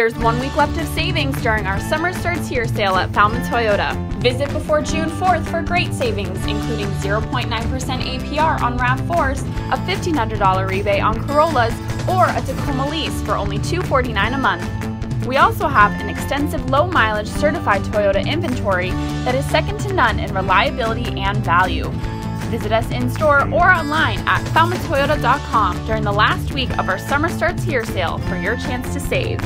There's one week left of savings during our Summer Starts Here sale at Falmouth Toyota. Visit before June 4th for great savings, including 0.9% APR on RAV4s, a $1,500 rebate on Corollas, or a Tacoma lease for only 249 a month. We also have an extensive low mileage certified Toyota inventory that is second to none in reliability and value. Visit us in store or online at falmouthtoyota.com during the last week of our Summer Starts Here sale for your chance to save.